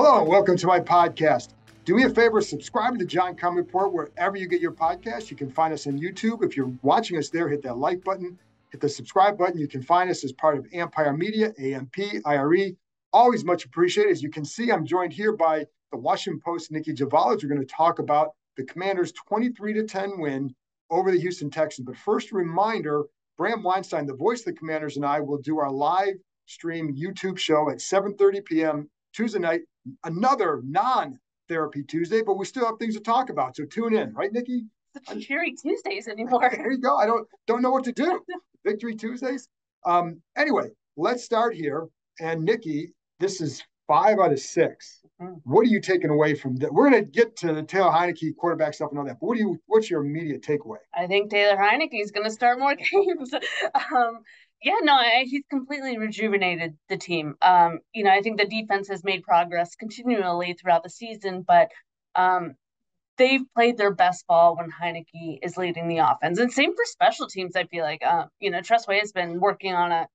Hello, and welcome to my podcast. Do me a favor, subscribe to the John Keim Report wherever you get your podcast. You can find us on YouTube. If you're watching us there, hit that like button, hit the subscribe button. You can find us as part of Ampire Media, AMP, IRE. Always much appreciated. As you can see, I'm joined here by the Washington Post, Nicki Jhabvala. We're going to talk about the Commanders' 23 to 10 win over the Houston Texans. But first, a reminder Bram Weinstein, the voice of the Commanders, and I will do our live stream YouTube show at 7:30 p.m. Tuesday night. Another non-therapy Tuesday, but we still have things to talk about. So tune in, right, Nicki? Such cheery Tuesdays anymore. There you go. I don't don't know what to do. Victory Tuesdays. Um, anyway, let's start here. And Nicki, this is five out of 6 mm-hmm. What are you taking away from that? We're going to get to the Taylor Heinicke quarterback stuff and all that. But what do you? What's your immediate takeaway? I think Taylor Heinicke is going to start more games. um, yeah, no, I, he's completely rejuvenated the team. Um, you know, I think the defense has made progress continually throughout the season, but um, they've played their best ball when Heinicke is leading the offense. And same for special teams. I feel like, uh, you know, Tress Way has been working on a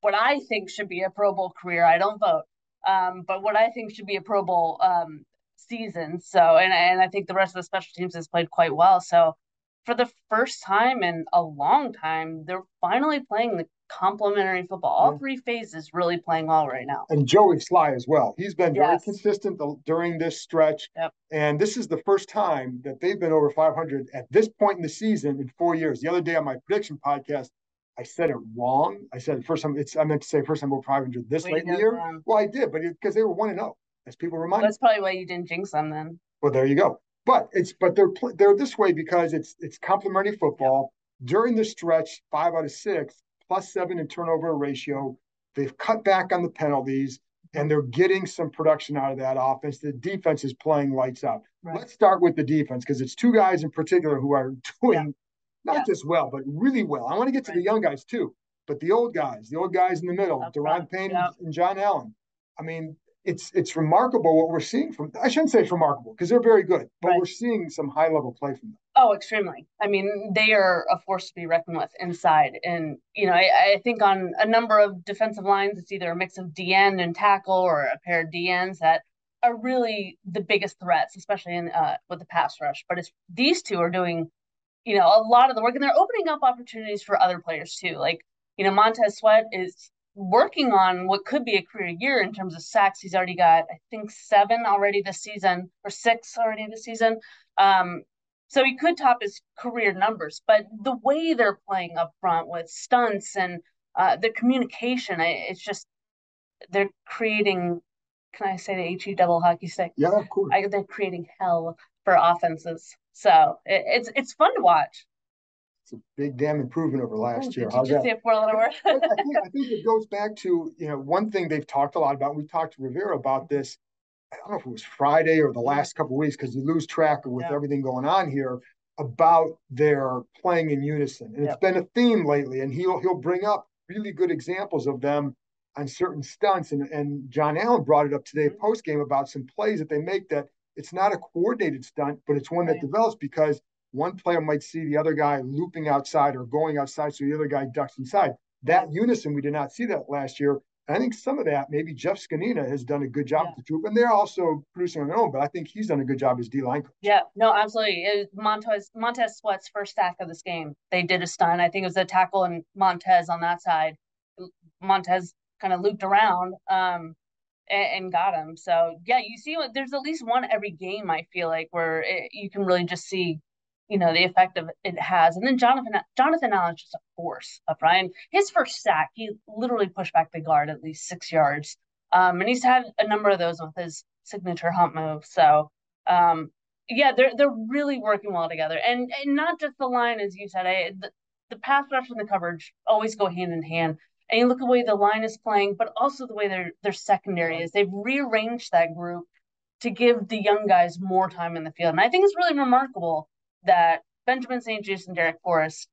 what I think should be a Pro Bowl career. I don't vote, um, but what I think should be a Pro Bowl um, season. So, and and I think the rest of the special teams has played quite well. So, for the first time in a long time, they're finally playing the complementary football. All yeah. three phases really playing well right now. And Joey Slye as well. He's been very yes. consistent during this stretch. Yep. And this is the first time that they've been over 500 at this point in the season in four years. The other day on my prediction podcast, I said it wrong. I said first time it's I meant to say first time over 500 this late in the year. Them. Well, I did, but because they were one and zero, oh, as people remind. That's probably why you didn't jinx them then. Well, there you go. But it's but they're they're this way because it's it's complementary football. During the stretch, five out of six, plus seven in turnover ratio. They've cut back on the penalties and they're getting some production out of that offense. The defense is playing lights out. Right. Let's start with the defense because it's two guys in particular who are doing yeah. not yeah. just well, but really well. I want to get to right. the young guys too, but the old guys, the old guys in the middle, Daron Payne yeah. and John Allen. I mean, it's it's remarkable what we're seeing from. I shouldn't say it's remarkable because they're very good, but right. we're seeing some high level play from them. Oh, extremely. I mean, they are a force to be reckoned with inside, and you know, I, I think on a number of defensive lines, it's either a mix of DN and tackle or a pair of DNs that are really the biggest threats, especially in uh, with the pass rush. But it's these two are doing, you know, a lot of the work, and they're opening up opportunities for other players too. Like you know, Montez Sweat is working on what could be a career year in terms of sacks. He's already got, I think, seven already this season or six already this season. Um, so he could top his career numbers, but the way they're playing up front with stunts and uh, the communication, it's just they're creating. Can I say the H E double hockey stick? Yeah, of course. I, they're creating hell for offenses. So it, it's it's fun to watch it's a big damn improvement over last Ooh, year. Did How's that? say four letter word? I, think, I think it goes back to you know one thing they've talked a lot about. We talked to Rivera about this. I don't know if it was Friday or the last couple weeks because you lose track with yeah. everything going on here about their playing in unison, and it's been a theme lately. And he'll he'll bring up really good examples of them on certain stunts. And and John Allen brought it up today mm-hmm. post game about some plays that they make that it's not a coordinated stunt, but it's one right. that develops because one player might see the other guy looping outside or going outside, so the other guy ducks inside. That unison, we did not see that last year. I think some of that, maybe Jeff Zgonina has done a good job yeah. with the troop, and they're also producing on their own. But I think he's done a good job as D line coach. Yeah, no, absolutely. It Montez Montez Sweat's first sack of this game. They did a stun. I think it was a tackle and Montez on that side. Montez kind of looped around um, and, and, got him. So yeah, you see, there's at least one every game. I feel like where it, you can really just see you know the effect of it has. And then Jonathan Jonathan Allen's just a force up Ryan. His first sack, he literally pushed back the guard at least six yards. Um, and he's had a number of those with his signature hump move. So um, yeah, they're they're really working well together. And and not just the line, as you said, I, the, the pass rush and the coverage always go hand in hand. And you look at the way the line is playing, but also the way their their secondary is. They've rearranged that group to give the young guys more time in the field. And I think it's really remarkable that Benjamin St-Juste and Darrick Forrest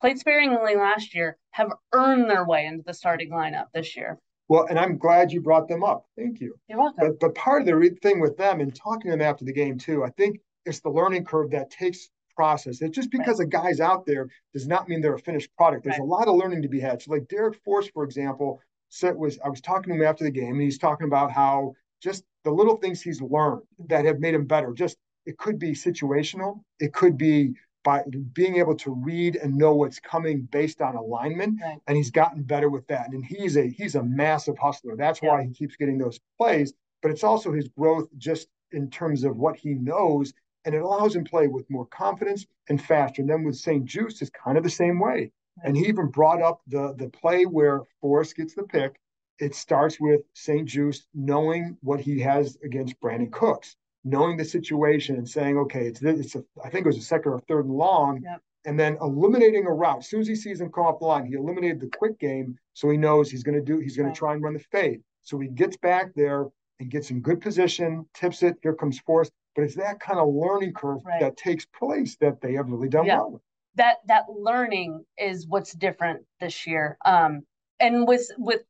played sparingly last year have earned their way into the starting lineup this year. Well, and I'm glad you brought them up. Thank you. You're welcome. But, but part of the re- thing with them and talking to them after the game too, I think it's the learning curve that takes process. It's just because right. a guy's out there does not mean they're a finished product. There's right. a lot of learning to be had. So, like Darrick Forrest, for example, said was I was talking to him after the game, and he's talking about how just the little things he's learned that have made him better. Just it could be situational, it could be by being able to read and know what's coming based on alignment. Right. and he's gotten better with that. And he's a he's a massive hustler. That's yeah. why he keeps getting those plays. But it's also his growth just in terms of what he knows. And it allows him play with more confidence and faster. And then with St-Juste is kind of the same way. Right. and he even brought up the the play where Forrest gets the pick. It starts with St-Juste knowing what he has against Brandin Cooks knowing the situation and saying, okay, it's it's a, I think it was a second or third and long, yep. and then eliminating a route. As soon as he sees him come off the line, he eliminated the quick game, so he knows he's going to do. He's going right. to try and run the fade. So he gets back there and gets in good position, tips it. Here comes Forrest. But it's that kind of learning curve right. that takes place that they have really done yeah. well with. That that learning is what's different this year. Um, and with with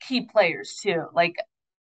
key players too. Like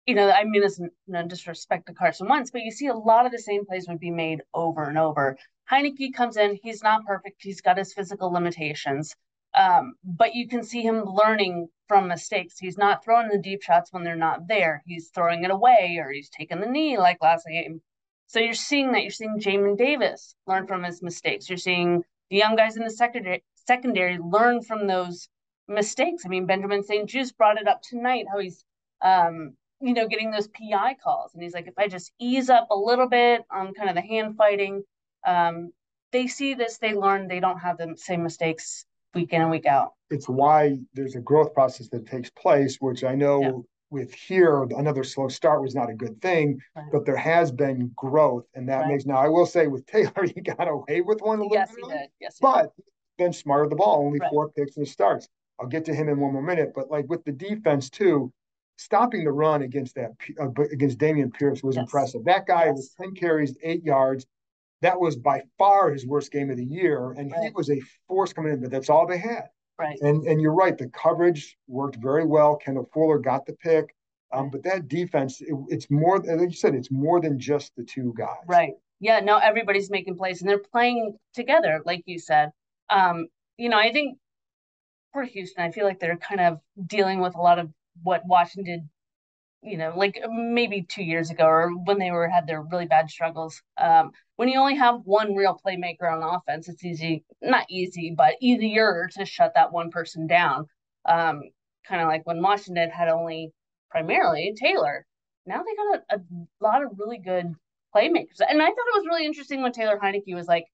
you know, I mean this no disrespect to Carson Wentz, but you see a lot of the same plays would be made over and over. Heinicke comes in, he's not perfect, he's got his physical limitations, um, but you can see him learning from mistakes. He's not throwing the deep shots when they're not there. He's throwing it away or he's taking the knee like last game. So you're seeing that. You're seeing Jamin Davis learn from his mistakes. You're seeing the young guys in the secondary secondary learn from those mistakes. I mean, Benjamin St-Juste brought it up tonight how he's um, you know, getting those PI calls. And he's like, if I just ease up a little bit on kind of the hand fighting, um, they see this, they learn, they don't have the same mistakes week in and week out. It's why there's a growth process that takes place, which I know yeah. with here, another slow start was not a good thing, right. but there has been growth. And that right. makes now, I will say with Taylor, he got away with one a little yes, bit. He did. Yes, he but did. been smart of the ball, only right. four picks and starts. I'll get to him in one more minute, but like with the defense too, stopping the run against that uh, against Dameon Pierce was yes. impressive. That guy yes. was 10 carries, eight yards. That was by far his worst game of the year, and right. he was a force coming in. But that's all they had. Right. And and you're right. The coverage worked very well. Kendall Fuller got the pick. Um, but that defense, it, it's more, like you said, it's more than just the two guys. Right. Yeah. No, everybody's making plays and they're playing together, like you said. Um, you know, I think for Houston, I feel like they're kind of dealing with a lot of what Washington, you know, like maybe two years ago or when they were had their really bad struggles. Um, when you only have one real playmaker on offense, it's easy, not easy, but easier to shut that one person down. Um, kind of like when Washington had only primarily Taylor. Now they got a, a lot of really good playmakers. And I thought it was really interesting when Taylor Heinicke was like,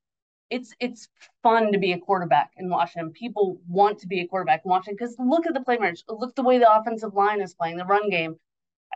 it's it's fun to be a quarterback in Washington. People want to be a quarterback in Washington because look at the playmakers. Look the way the offensive line is playing, the run game.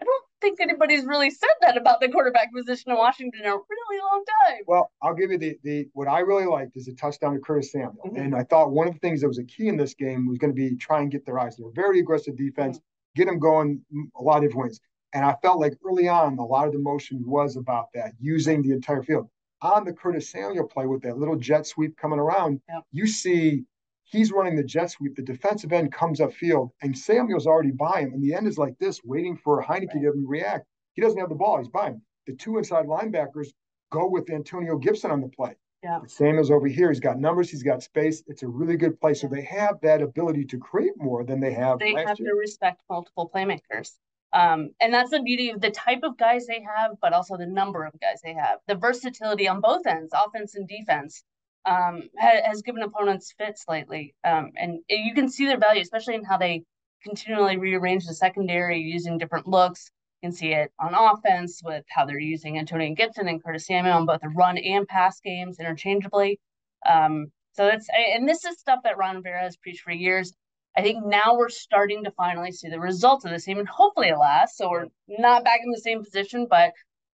I don't think anybody's really said that about the quarterback position in Washington in a really long time. Well, I'll give you the the what I really liked is a touchdown to Curtis Samuel, mm-hmm. and I thought one of the things that was a key in this game was going to be try and get their eyes. They were very aggressive defense, mm-hmm. get them going a lot of different ways. And I felt like early on, a lot of the motion was about that, using the entire field on the Curtis Samuel play with that little jet sweep coming around, yep. you see he's running the jet sweep. The defensive end comes upfield, and Samuel's already by him. And the end is like this, waiting for Heinicke right. to react. He doesn't have the ball. He's by him. The two inside linebackers go with Antonio Gibson on the play. Yeah. Samuel's over here. He's got numbers. He's got space. It's a really good play. So they have that ability to create more than they have. They have year. to respect multiple playmakers. Um, and that's the beauty of the type of guys they have, but also the number of guys they have. The versatility on both ends, offense and defense, um, ha- has given opponents fits lately. Um, and you can see their value, especially in how they continually rearrange the secondary using different looks. You can see it on offense with how they're using Antonio Gibson and Curtis Samuel on both the run and pass games interchangeably. Um, so that's and this is stuff that Ron Rivera has preached for years. I think now we're starting to finally see the results of this and hopefully it lasts. So we're not back in the same position, but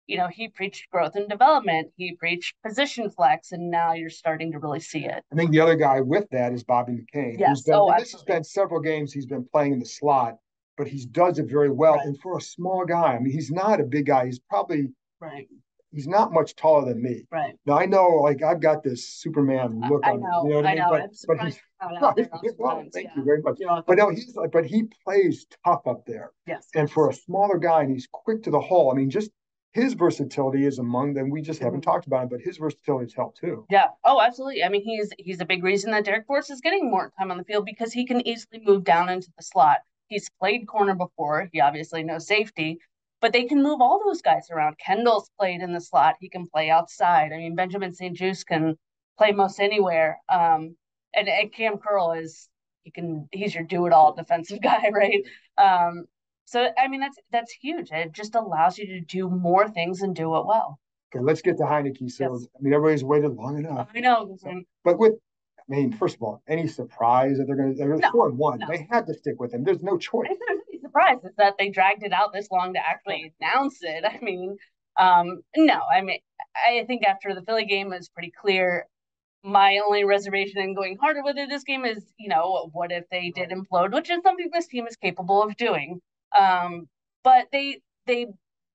you know, he preached growth and development. He preached position flex, and now you're starting to really see it. I think the other guy with that is Bobby McCain. Yes. Been, oh, this has been several games he's been playing in the slot, but he does it very well. Right. And for a small guy, I mean, he's not a big guy. He's probably right he's not much taller than me. Right. Now I know, like I've got this Superman look I, on. know, you know what I, know. Mean? But, but he's well, thank yeah. you very much. But no, he's like, but he plays tough up there. Yes. And for a smaller guy, and he's quick to the hole. I mean, just his versatility is among them. We just haven't mm-hmm. talked about it, but his versatility has helped too. Yeah. Oh, absolutely. I mean, he's he's a big reason that Darrick Forrest is getting more time on the field because he can easily move down into the slot. He's played corner before. He obviously knows safety, but they can move all those guys around. Kendall's played in the slot; he can play outside. I mean, Benjamin St-Juste can play most anywhere. Um, and, and Cam Curl is he can he's your do it all defensive guy, right? Um, so I mean that's that's huge. It just allows you to do more things and do it well. Okay, let's get to Heinicke. So yes. I mean everybody's waited long enough. I know. So, but with I mean, first of all, any surprise that they're going to they're no, four and one? No. They had to stick with him. There's no choice. Any surprise is that they dragged it out this long to actually announce it. I mean, um, no, I mean, I think after the Philly game was pretty clear my only reservation in going harder with it this game is, you know, what if they did implode, which is something this team is capable of doing. Um, but they they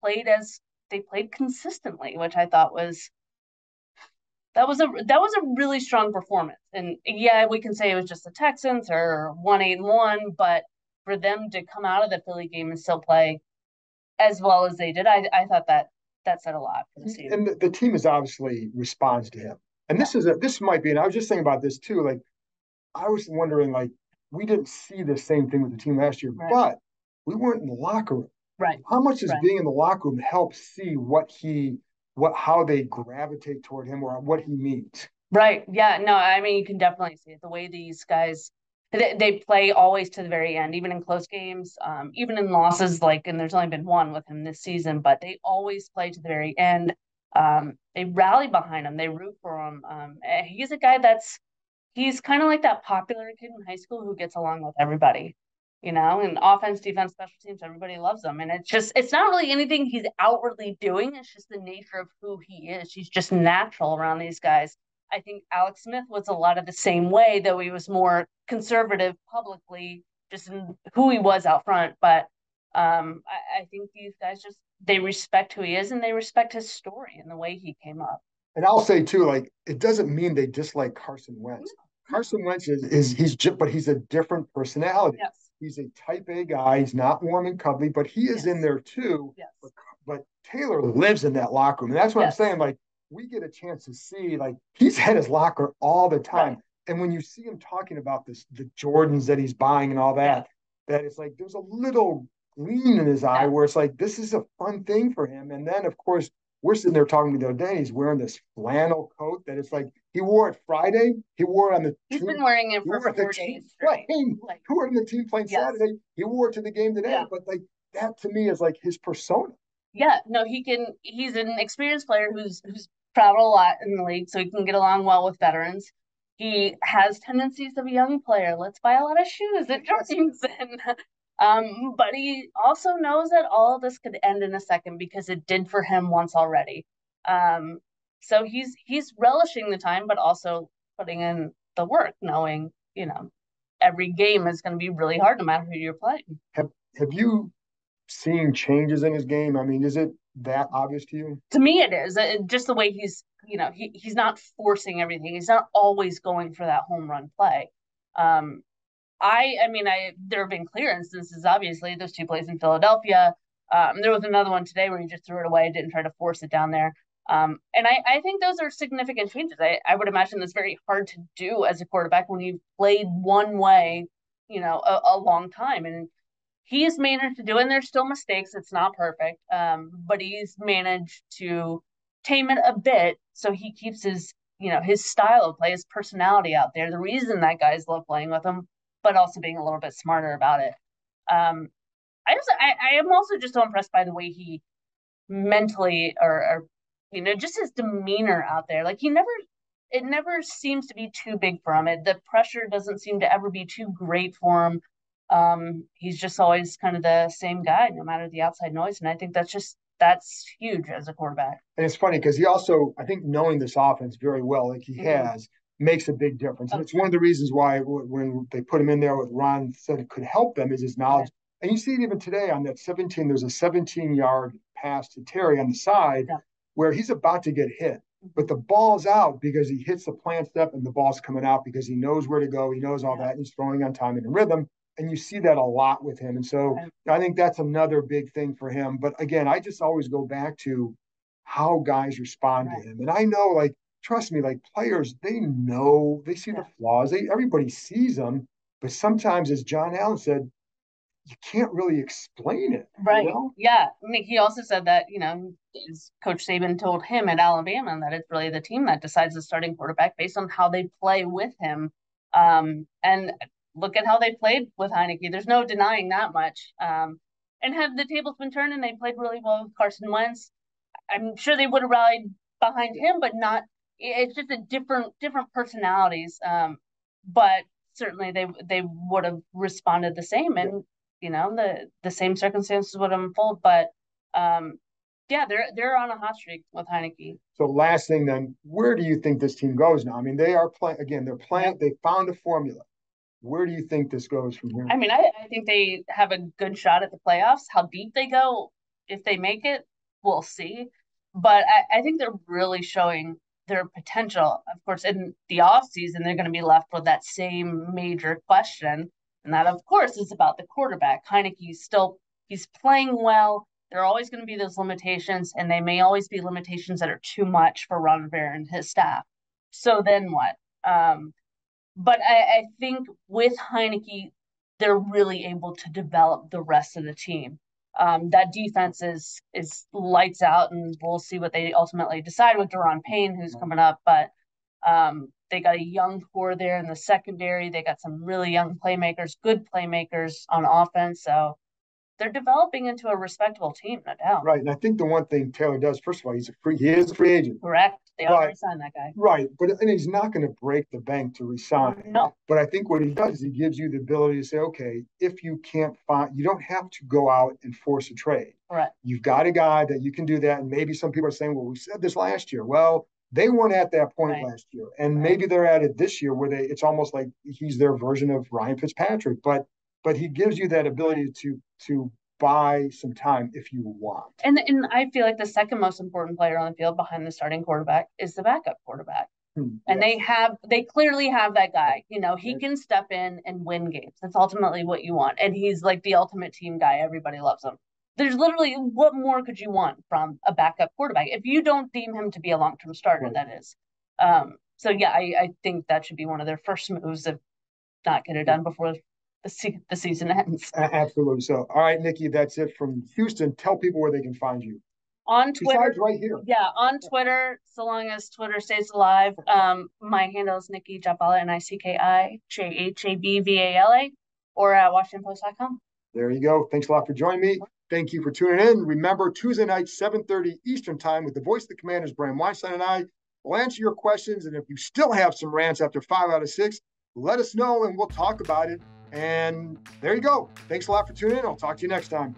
played as they played consistently, which I thought was that was a that was a really strong performance. And yeah, we can say it was just the Texans or one eight and one, but for them to come out of the Philly game and still play as well as they did, I I thought that that said a lot for the team. And the, the team is obviously responds to him. And this is a this might be, and I was just thinking about this too. Like, I was wondering, like, we didn't see the same thing with the team last year, right. but we weren't in the locker room. Right. How much does right. being in the locker room help see what he, what how they gravitate toward him or what he means? Right. Yeah. No. I mean, you can definitely see it. The way these guys they, they play always to the very end, even in close games, um, even in losses. Like, and there's only been one with him this season, but they always play to the very end um, they rally behind him, they root for him. Um, he's a guy that's he's kind of like that popular kid in high school who gets along with everybody, you know, and offense, defense, special teams, everybody loves him. And it's just it's not really anything he's outwardly doing, it's just the nature of who he is. He's just natural around these guys. I think Alex Smith was a lot of the same way, though he was more conservative publicly, just in who he was out front. But um, I, I think these guys just they respect who he is and they respect his story and the way he came up. And I'll say too, like it doesn't mean they dislike Carson Wentz. No. Carson Wentz is, is he's but he's a different personality. Yes. He's a type A guy. He's not warm and cuddly, but he is yes. in there too. Yes. But, but Taylor lives in that locker room. And that's what yes. I'm saying. Like we get a chance to see, like he's at his locker all the time. Right. And when you see him talking about this, the Jordans that he's buying and all that, that it's like there's a little gleam in his eye where it's like this is a fun thing for him. And then of course we're sitting there talking to the other day. He's wearing this flannel coat that it's like he wore it Friday. He wore it on the. He's team, been wearing it for four days. Right. Like, he wore it in the team playing yes. Saturday. He wore it to the game today. Yeah. But like that to me is like his persona. Yeah. No, he can. He's an experienced player who's who's traveled a lot in the league, so he can get along well with veterans. He has tendencies of a young player. Let's buy a lot of shoes at Jordans and um, but he also knows that all of this could end in a second because it did for him once already. Um, so he's he's relishing the time, but also putting in the work, knowing you know every game is going to be really hard no matter who you're playing. Have Have you seen changes in his game? I mean, is it that obvious to you? To me, it is. It, just the way he's you know he he's not forcing everything. He's not always going for that home run play. Um, I, I mean, I there have been clear instances. Obviously, those two plays in Philadelphia. Um, there was another one today where he just threw it away, didn't try to force it down there. Um, and I, I think those are significant changes. I, I would imagine that's very hard to do as a quarterback when you've played one way, you know, a, a long time. And he's managed to do and there's still mistakes. It's not perfect. Um, but he's managed to tame it a bit so he keeps his, you know, his style of play, his personality out there. The reason that guys love playing with him but also being a little bit smarter about it. Um, I also I, I am also just so impressed by the way he mentally or, or you know just his demeanor out there. Like he never it never seems to be too big for him. It, the pressure doesn't seem to ever be too great for him. Um, he's just always kind of the same guy, no matter the outside noise. And I think that's just that's huge as a quarterback. And it's funny because he also, I think, knowing this offense very well, like he mm-hmm. has, makes a big difference. And it's one of the reasons why when they put him in there with Ron said it could help them is his knowledge. And you see it even today on that 17, there's a 17 yard pass to Terry on the side yeah. where he's about to get hit, but the ball's out because he hits the plant step and the ball's coming out because he knows where to go. He knows all yeah. that. And he's throwing on time and in rhythm. And you see that a lot with him. And so I think that's another big thing for him. But again, I just always go back to how guys respond right. to him. And I know like trust me, like players, they know, they see yeah. the flaws. They everybody sees them, but sometimes, as John Allen said, you can't really explain it. Right. You know? Yeah. I mean, he also said that, you know, Coach Saban told him at Alabama that it's really the team that decides the starting quarterback based on how they play with him. Um, and look at how they played with Heinicke. There's no denying that much. Um, and have the tables been turned and they played really well with Carson Wentz, I'm sure they would have rallied behind him, but not. It's just a different different personalities. Um, but certainly they they would have responded the same, and you know the the same circumstances would unfold. But um, yeah, they're they're on a hot streak with Heinicke. So last thing then, where do you think this team goes now? I mean, they are playing again. They're playing. They found a formula. Where do you think this goes from here? I mean, I, I think they have a good shot at the playoffs. How deep they go, if they make it, we'll see. But I, I think they're really showing their potential. Of course, in the off season, they're going to be left with that same major question, and that, of course, is about the quarterback. Heinicke's still he's playing well. There are always going to be those limitations, and they may always be limitations that are too much for Ron Rivera and his staff. So then what? Um, but I, I think with Heinicke, they're really able to develop the rest of the team. Um, that defense is is lights out, and we'll see what they ultimately decide with Daron Payne, who's coming up. But um, they got a young core there in the secondary. They got some really young playmakers, good playmakers on offense. So they're developing into a respectable team, no doubt. Right, and I think the one thing Taylor does, first of all, he's a free. He is a free agent. Correct. They signed that guy. Right, but and he's not going to break the bank to resign. No. But I think what he does is he gives you the ability to say, okay, if you can't find, you don't have to go out and force a trade. Right. You've got a guy that you can do that, and maybe some people are saying, well, we said this last year. Well, they weren't at that point right. last year, and right. maybe they're at it this year, where they it's almost like he's their version of Ryan Fitzpatrick, but but he gives you that ability to to buy some time if you want. And and I feel like the second most important player on the field behind the starting quarterback is the backup quarterback. Hmm, and yes. they have they clearly have that guy. You know, he yes. can step in and win games. That's ultimately what you want. And he's like the ultimate team guy. Everybody loves him. There's literally what more could you want from a backup quarterback if you don't deem him to be a long term starter, right. that is. Um, so yeah, I, I think that should be one of their first moves if not get it done before the, se- the season ends. Absolutely. So, all right, Nicki, that's it from Houston. Tell people where they can find you. On Twitter. Besides right here. Yeah, on Twitter, so long as Twitter stays alive. Um, my handle is Nicki Jhabvala, N-I-C-K-I-J-H-A-B-V-A-L-A, or at WashingtonPost.com. There you go. Thanks a lot for joining me. Thank you for tuning in. Remember, Tuesday night, 7.30 Eastern Time with the voice of the Commanders, Bram Weinstein and I We'll answer your questions. And if you still have some rants after five out of six, let us know and we'll talk about it and there you go. Thanks a lot for tuning in. I'll talk to you next time.